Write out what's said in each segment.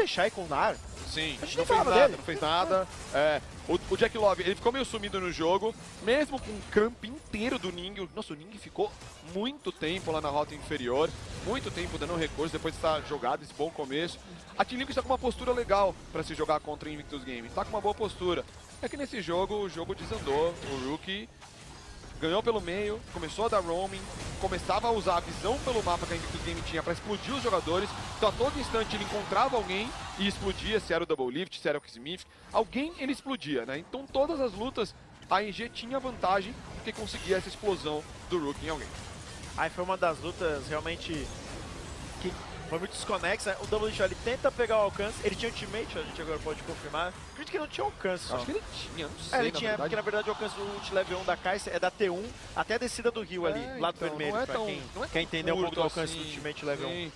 deixar ir com o Nar. Sim, A gente não fez nada, dele. não fez nada. É, o, o Jack Love, ele ficou meio sumido no jogo, mesmo com o camp inteiro do Ning. Nossa, o Ning ficou muito tempo lá na rota inferior, muito tempo dando recurso depois dessa jogada, esse bom começo. A Team Liquid está com uma postura legal para se jogar contra o Invictus Game, tá com uma boa postura. É que nesse jogo, o jogo desandou, o Rookie ganhou pelo meio, começou a dar roaming, começava a usar a visão pelo mapa que a Invictus Game tinha para explodir os jogadores, então a todo instante ele encontrava alguém e explodia, se era o Double Lift, se era o Kismith, alguém ele explodia, né? Então todas as lutas a EG tinha vantagem porque conseguia essa explosão do Rook em alguém. Aí foi uma das lutas realmente que foi muito desconexa. O Double Lift, ele tenta pegar o alcance. Ele tinha ultimate, a gente agora pode confirmar. Acredito que não tinha alcance só. Acho que ele tinha, não sei, É, ele tinha, verdade. porque na verdade o alcance do ult level 1 da Kai'Sa é da T1 até a descida do rio ali, É, lado então, vermelho, não é pra tão- quem não é quer entender um pouco do alcance do assim. ultimate level 1. Sim.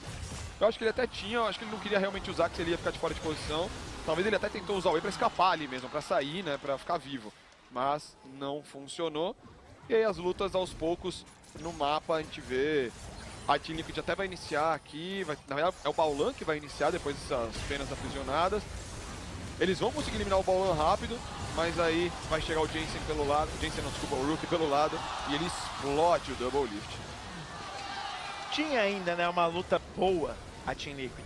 Eu acho que ele até tinha, eu acho que ele não queria realmente usar, que ele ia ficar de fora de posição. Talvez ele até tentou usar o E pra escapar ali mesmo, pra sair, né, pra ficar vivo. Mas não funcionou. E aí as lutas aos poucos no mapa a gente vê a Team Liquid até vai iniciar aqui, vai, na verdade é o Baulan que vai iniciar depois dessas penas aprisionadas. Eles vão conseguir eliminar o Baulan rápido, mas aí vai chegar o Jensen pelo lado, o Jensen não, desculpa, o Rook pelo lado, e ele explode o Double Lift. Tinha ainda, né, uma luta boa a Team Liquid.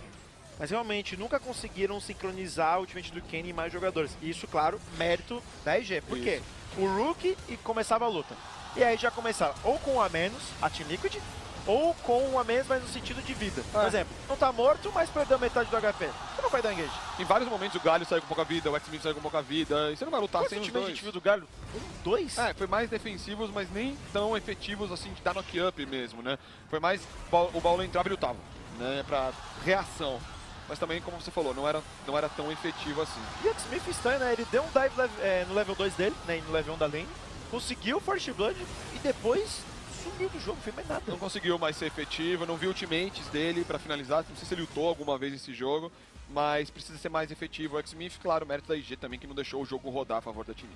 Mas realmente nunca conseguiram sincronizar o ultimate do Kenny em mais jogadores. E Isso, claro, mérito da EG. Por quê? O Rookie e começava a luta. E aí já começava ou com um a menos, a Team Liquid, ou com um a menos, mas no sentido de vida. Por É. exemplo, não tá morto, mas perdeu metade do HP. Você não vai dar engage. Em vários momentos o Galho saiu com pouca vida, o X-Men saiu com pouca vida, e você não vai lutar Quantos sem os ultimates a dois. gente viu do Galho? Um, dois? É, foi mais defensivos, mas nem tão efetivos assim de dar knock-up mesmo, né? Foi mais o Paulo entrava e lutava, né? Pra reação. Mas também, como você falou, não era, não era tão efetivo assim. E o Smith estranho, né? Ele deu um dive é, no level 2 dele, né? e No level 1 da lane. Conseguiu o First Blood e depois sumiu do jogo, não fez mais nada. Não conseguiu mais ser efetivo, não vi ultimates dele pra finalizar. Não sei se ele lutou alguma vez esse jogo, mas precisa ser mais efetivo. O X-Smith, claro, mérito da IG também, que não deixou o jogo rodar a favor da time.